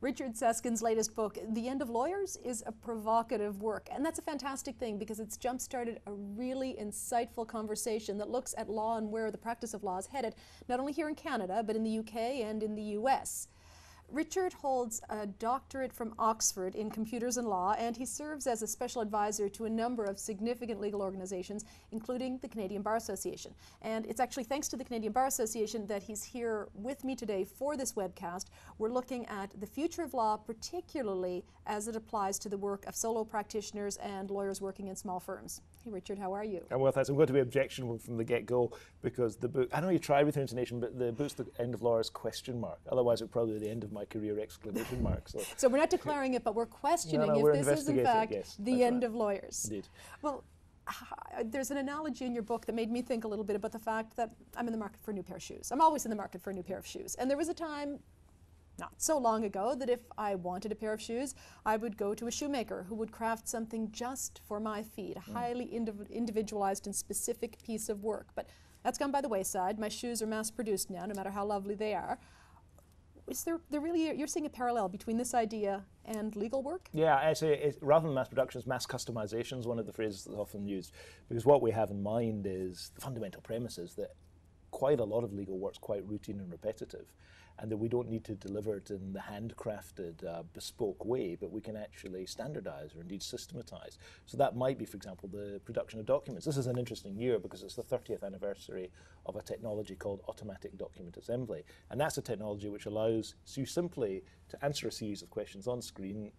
Richard Susskind's latest book, The End of Lawyers, is a provocative work. And that's a fantastic thing because it's jump started a really insightful conversation that looks at law and where the practice of law is headed, not only here in Canada, but in the UK and in the US. Richard holds a doctorate from Oxford in computers and law, and he serves as a special advisor to a number of significant legal organizations, including the Canadian Bar Association. And it's actually thanks to the Canadian Bar Association that he's here with me today for this webcast. We're looking at the future of law, particularly as it applies to the work of solo practitioners and lawyers working in small firms. Hey, Richard, how are you? And well, thanks. I'm going to be objectionable from the get-go because the book, I know you tried with your intonation, but the book's the end of Lawyers question mark. Otherwise, it would probably be the end of career exclamation mark. So, so we're not declaring it, but we're questioning no, no, if we're this is in fact yes, the end right. of lawyers. Indeed. Well, there's an analogy in your book that made me think a little bit about the fact that I'm in the market for a new pair of shoes. I'm always in the market for a new pair of shoes. And there was a time not so long ago that if I wanted a pair of shoes, I would go to a shoemaker who would craft something just for my feet, a mm. highly indiv individualized and specific piece of work. But that's gone by the wayside. My shoes are mass produced now, no matter how lovely they are is there, there really, you're seeing a parallel between this idea and legal work? Yeah, say rather than mass production, mass customization is one of the phrases that's often used. Because what we have in mind is the fundamental premise is that quite a lot of legal work is quite routine and repetitive and that we don't need to deliver it in the handcrafted, uh, bespoke way, but we can actually standardize or indeed systematize. So that might be, for example, the production of documents. This is an interesting year because it's the 30th anniversary of a technology called automatic document assembly. And that's a technology which allows you simply to answer a series of questions on screen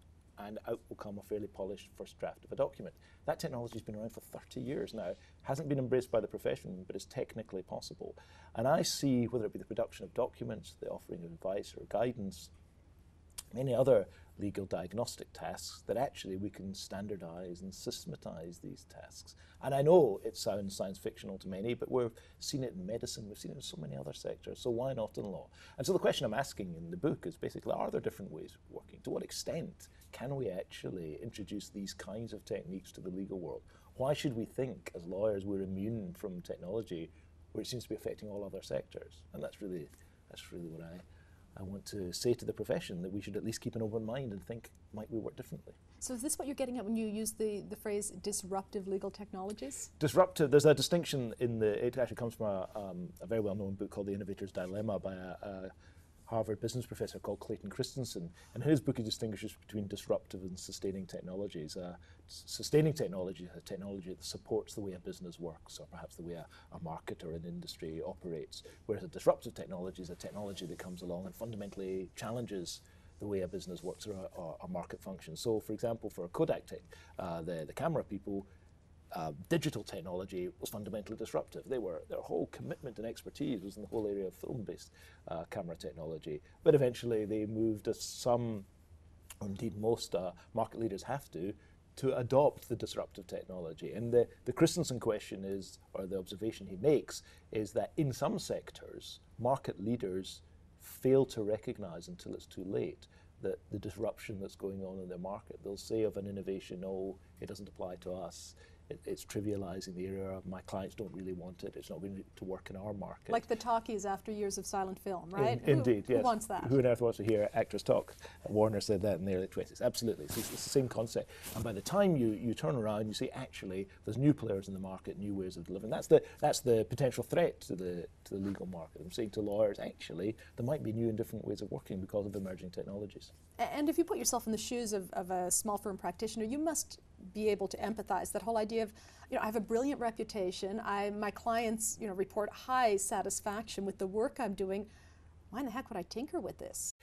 and out will come a fairly polished first draft of a document. That technology has been around for 30 years now, hasn't been embraced by the profession, but is technically possible. And I see, whether it be the production of documents, the offering of advice or guidance, many other legal diagnostic tasks that actually we can standardize and systematize these tasks. And I know it sounds science fictional to many, but we've seen it in medicine, we've seen it in so many other sectors, so why not in law? And so the question I'm asking in the book is basically, are there different ways of working? To what extent can we actually introduce these kinds of techniques to the legal world? Why should we think as lawyers we're immune from technology which seems to be affecting all other sectors? And that's really, that's really what I I want to say to the profession that we should at least keep an open mind and think, might we work differently? So is this what you're getting at when you use the, the phrase disruptive legal technologies? Disruptive, there's a distinction in the, it actually comes from a, um, a very well-known book called The Innovator's Dilemma by a, a Harvard business professor called Clayton Christensen. And in his book he distinguishes between disruptive and sustaining technologies. Uh, sustaining technology is a technology that supports the way a business works or perhaps the way a, a market or an industry operates. Whereas a disruptive technology is a technology that comes along and fundamentally challenges the way a business works or a, or a market functions. So for example, for Kodak, tech, uh, the, the camera people, uh, digital technology was fundamentally disruptive. They were their whole commitment and expertise was in the whole area of film-based uh, camera technology. But eventually, they moved as some, or indeed most uh, market leaders have to, to adopt the disruptive technology. And the, the Christensen question is, or the observation he makes, is that in some sectors, market leaders fail to recognize until it's too late that the disruption that's going on in their market. They'll say of an innovation, "Oh, it doesn't apply to us it, it's trivializing the area my clients don't really want it. It's not going to work in our market. Like the talkies after years of silent film, right? In, indeed, who, yes. Who wants that? Who on earth wants to hear actors talk? Warner said that in the early 20s. Absolutely. It's, it's, the same concept. And by the time you, you turn around, you see actually there's new players in the market, new ways of delivering. That's the, that's the potential threat to the, to the legal market. I'm saying to lawyers, actually, there might be new and different ways of working because of emerging technologies. And if you put yourself in the shoes of, of a small firm practitioner, you must be able to empathize. That whole idea of, you know, I have a brilliant reputation. I, my clients, you know, report high satisfaction with the work I'm doing. Why in the heck would I tinker with this?